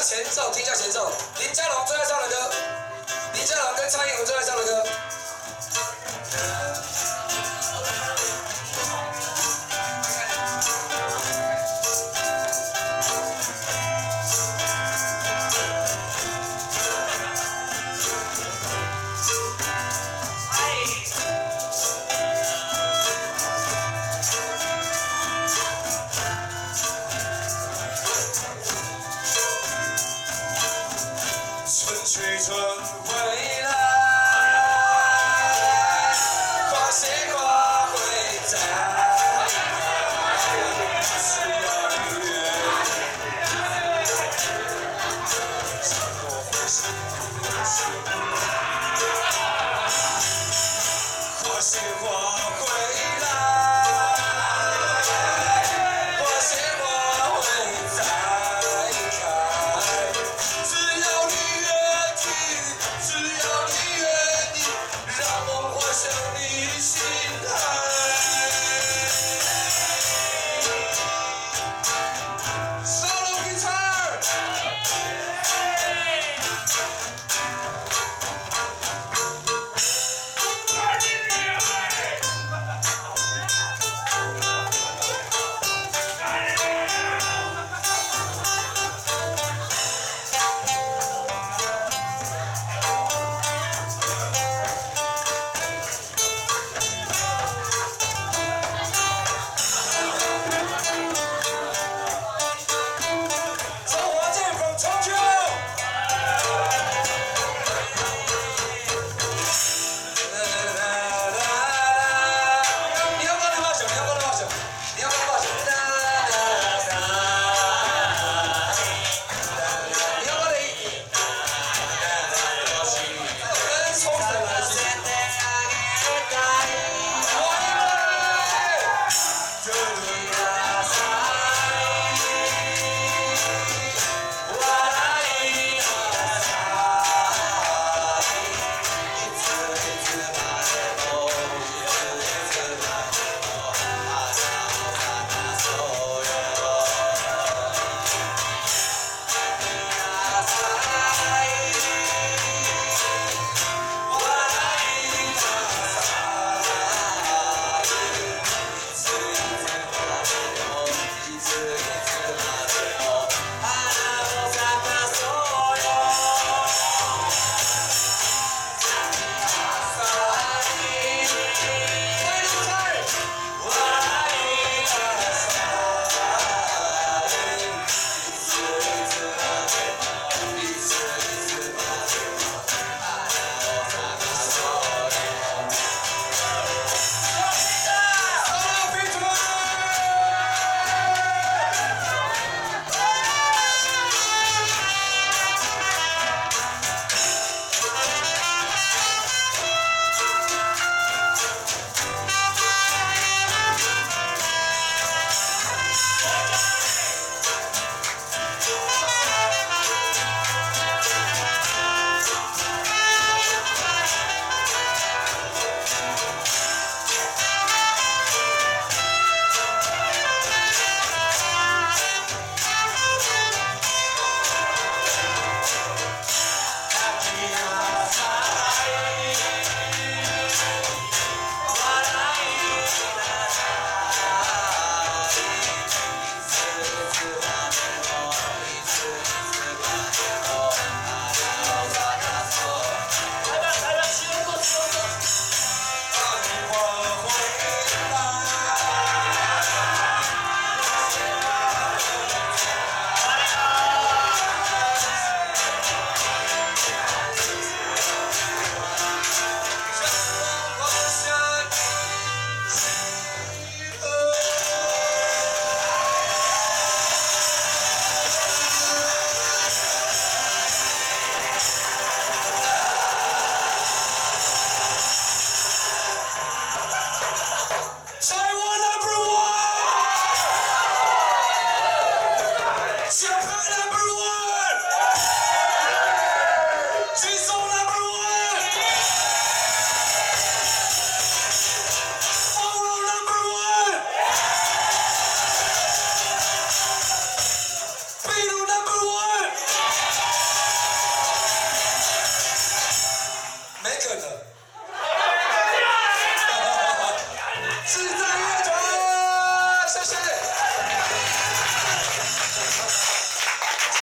前奏，听一下前奏。林嘉龙最爱唱的歌，林嘉龙跟蔡依林最爱唱的歌。കേട്ടോ